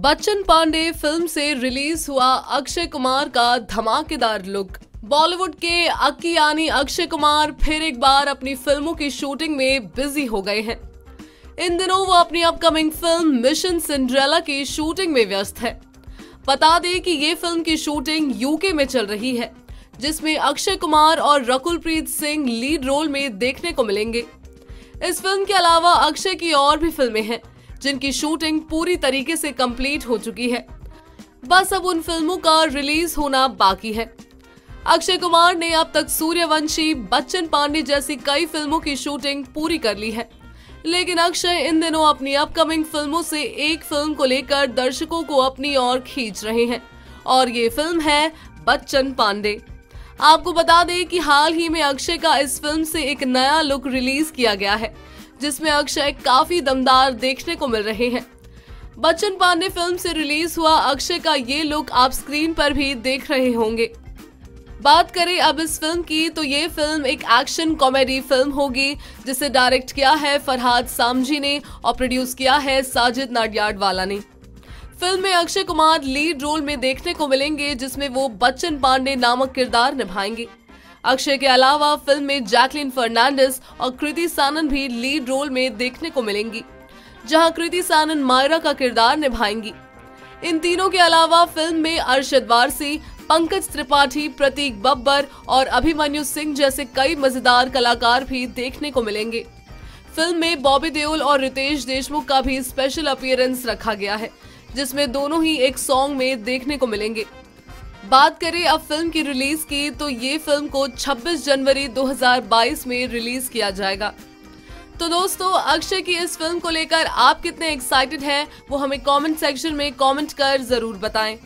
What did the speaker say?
Bachchan Pandey film से release हुआ अक्षय कुमार का धमाकेदार लुक। बॉलीवुड के अक्की यानी अक्षय कुमार फिर एक बार अपनी फ़िल्मों की शूटिंग में बिज़ी हो गए हैं। इन दिनों वो अपनी अपकमिंग फ़िल्म मिशन सिंड्रेला की शूटिंग में व्यस्त है। बता दें कि ये फ़िल्म की शूटिंग यूके में चल रही है, जिसमें अक्षय कुमार और रकुलप्रीत सिंह लीड रोल में देखने को मिलेंगे। इस फ़िल्म के अलावा अक्षय की और भी फ़िल्में हैं। जिनकी शूटिंग पूरी तरीके से कंप्लीट हो चुकी है। बस अब उन फ़िल्मों का रिलीज़ होना बाकी है। अक्षय कुमार ने अब तक सूर्यवंशी, बच्चन पांडे जैसी कई फ़िल्मों की शूटिंग पूरी कर ली है। लेकिन अक्षय इन दिनों अपनी अपकमिंग फ़िल्मों से एक फ़िल्म को लेकर दर्शकों को अपनी ओर खींच रहे हैं। और ये फ़िल्म है बच्चन पांडे। आपको बता दें कि हाल ही में अक्षय का इस फ़िल्म से एक नया लुक रिलीज़ किया गया है। जिसमें अक्षय काफ़ी दमदार देखने को मिल रहे हैं। बच्चन पांडे फ़िल्म से रिलीज़ हुआ अक्षय का ये लुक आप स्क्रीन पर भी देख रहे होंगे। बात करें अब इस फ़िल्म की तो ये फ़िल्म एक एक्शन कॉमेडी फ़िल्म होगी, जिसे डायरेक्ट किया है फरहाद सामजी ने और प्रोड्यूस किया है साजिद वाला ने। फ़िल्म में अक्षय कुमार लीड रोल में देखने को मिलेंगे, जिसमें वो बच्चन पांडे नामक किरदार निभाएँगे। अक्षय के अलावा फ़िल्म में जैकलिन फर्नांडिस और कृति सानन भी लीड रोल में देखने को मिलेंगी, जहाँ कृति सानन मायरा का किरदार निभाएँगी। इन तीनों के अलावा फ़िल्म में अरशद वारसी पंकज त्रिपाठी, प्रतीक बब्बर और अभिमन्यु सिंह जैसे कई मज़ेदार कलाकार भी देखने को मिलेंगे। फ़िल्म में बॉबी देओल और रितेश देशमुख का भी स्पेशल अपियरेंस रखा गया है, जिसमें दोनों ही एक सॉन्ग में देखने को मिलेंगे। बात करें अब फ़िल्म की रिलीज़ की तो ये फ़िल्म को 26 जनवरी 2022 में रिलीज़ किया जाएगा। तो दोस्तों, अक्षय की इस फ़िल्म को लेकर आप कितने एक्साइटेड हैं, वो हमें कमेंट सेक्शन में कमेंट कर ज़रूर बताएँ।